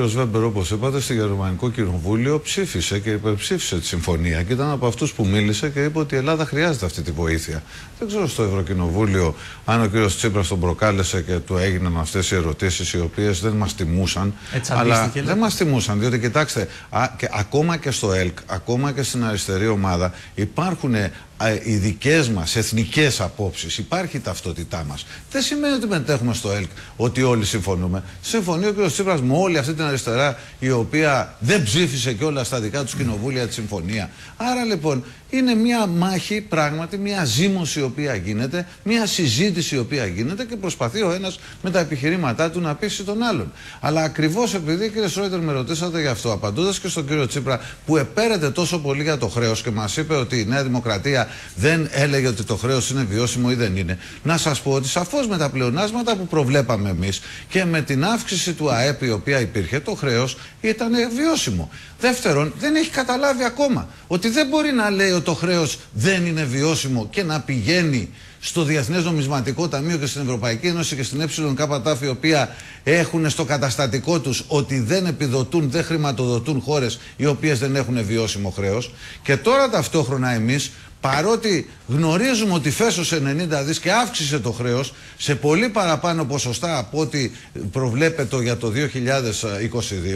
Ο κ. Βέμπερ, όπως είπατε, στο Γερμανικό Κοινοβούλιο ψήφισε και υπερψήφισε τη συμφωνία και ήταν από αυτούς που μίλησε και είπε ότι η Ελλάδα χρειάζεται αυτή τη βοήθεια. Δεν ξέρω στο Ευρωκοινοβούλιο αν ο κ. Τσίπρας τον προκάλεσε και του έγιναν αυτές οι ερωτήσεις οι οποίες δεν μας τιμούσαν. Έτσι αλλά λέτε. δεν μας τιμούσαν, διότι κοιτάξτε, α, και, ακόμα και στο ΕΛΚ, ακόμα και στην αριστερή ομάδα υπάρχουν οι δικές μας εθνικές απόψεις. Υπάρχει η ταυτότητά μας. Δεν σημαίνει ότι μετέχουμε στο ΕΛΚ ότι όλοι συμφωνούμε. Συμφωνεί ο κ. Τσίπρας με όλη αυτή την αριστερά η οποία δεν ψήφισε και όλα στα δικά τους κοινοβούλια τη συμφωνία. Άρα λοιπόν είναι μια μάχη, πράγματι, μια ζήμωση η οποία γίνεται, μια συζήτηση η οποία γίνεται και προσπαθεί ο ένας με τα επιχειρήματά του να πείσει τον άλλον. Αλλά ακριβώς επειδή, κύριε Σρόιτερ, με ρωτήσατε γι' αυτό, απαντώντας και στον κύριο Τσίπρα που επέρεται τόσο πολύ για το χρέος και μας είπε ότι η Νέα Δημοκρατία δεν έλεγε ότι το χρέος είναι βιώσιμο ή δεν είναι. Να σας πω ότι σαφώς με τα πλεονάσματα που προβλέπαμε εμείς και με την αύξηση του ΑΕΠ η οποία υπήρχε, το χρέος ήταν βιώσιμο. Δεύτερον, δεν έχει καταλάβει ακόμα ότι δεν μπορεί να λέει ότι το χρέος δεν είναι βιώσιμο και να πηγαίνει στο Διεθνές Νομισματικό Ταμείο και στην Ευρωπαϊκή Ένωση και στην ΕΚΤ, η οποία έχουν στο καταστατικό τους ότι δεν επιδοτούν, δεν χρηματοδοτούν χώρες οι οποίες δεν έχουν βιώσιμο χρέος. Και τώρα ταυτόχρονα εμείς παρότι γνωρίζουμε ότι φέσωσε 90 δις και αύξησε το χρέος σε πολύ παραπάνω ποσοστά από ό,τι προβλέπεται για το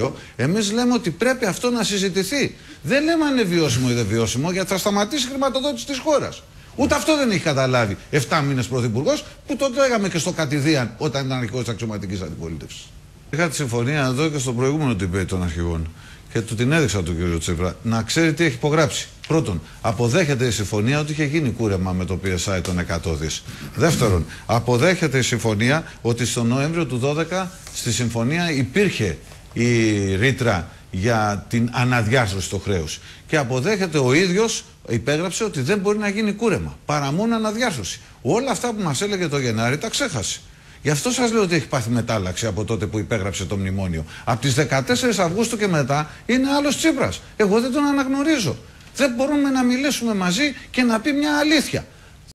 2022, εμείς λέμε ότι πρέπει αυτό να συζητηθεί. Δεν λέμε αν είναι βιώσιμο ή δεν βιώσιμο, γιατί θα σταματήσει η χρηματοδότηση της χώρας. Ούτε αυτό δεν έχει καταλάβει 7 μήνες πρωθυπουργός, που το λέγαμε και στο κατηδίαν όταν ήταν αρχηγός της αξιωματικής αντιπολίτευσης. Είχα τη συμφωνία εδώ και στο προηγούμενο debate των αρχηγών και του την έδειξα του κ. Τσίπρα να ξέρει τι έχει υπογράψει. Πρώτον, αποδέχεται η συμφωνία ότι είχε γίνει κούρεμα με το PSI των 100 δις. Δεύτερον, αποδέχεται η συμφωνία ότι στο Νοέμβριο του 2012 στη συμφωνία υπήρχε η ρήτρα για την αναδιάρθρωση του χρέους. Και αποδέχεται ο ίδιος, υπέγραψε ότι δεν μπορεί να γίνει κούρεμα. Παρά μόνο αναδιάρθρωση. Όλα αυτά που μας έλεγε το Γενάρη τα ξέχασε. Γι' αυτό σας λέω ότι έχει πάθει μετάλλαξη από τότε που υπέγραψε το μνημόνιο. Από τις 14 Αυγούστου και μετά είναι άλλος Τσίπρας. Εγώ δεν τον αναγνωρίζω. Δεν μπορούμε να μιλήσουμε μαζί και να πει μια αλήθεια.